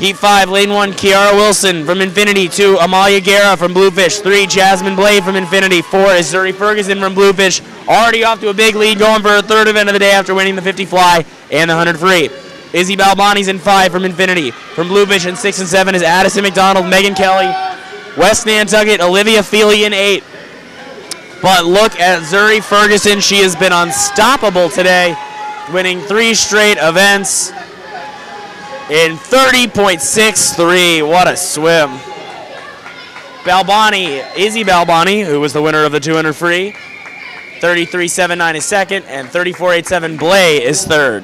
Heat 5, lane 1, Kiara Wilson from Infinity. 2, Amalia Guerra from Bluefish. 3, Jasmine Blade from Infinity. 4 is Zuri Ferguson from Bluefish. Already off to a big lead, going for her third event of the day after winning the 50 fly and the 100 free. Izzy Balbani's in 5 from Infinity. From Bluefish in 6 and 7 is Addison McDonald, Megan Kelly, West Nantucket, Olivia Feely in 8. But look at Zuri Ferguson. She has been unstoppable today, winning three straight events in 30.63. What a swim. Balbani, Izzy Balbani, who was the winner of the 200 free, 33.79 is second, and 34.87 Blay is third.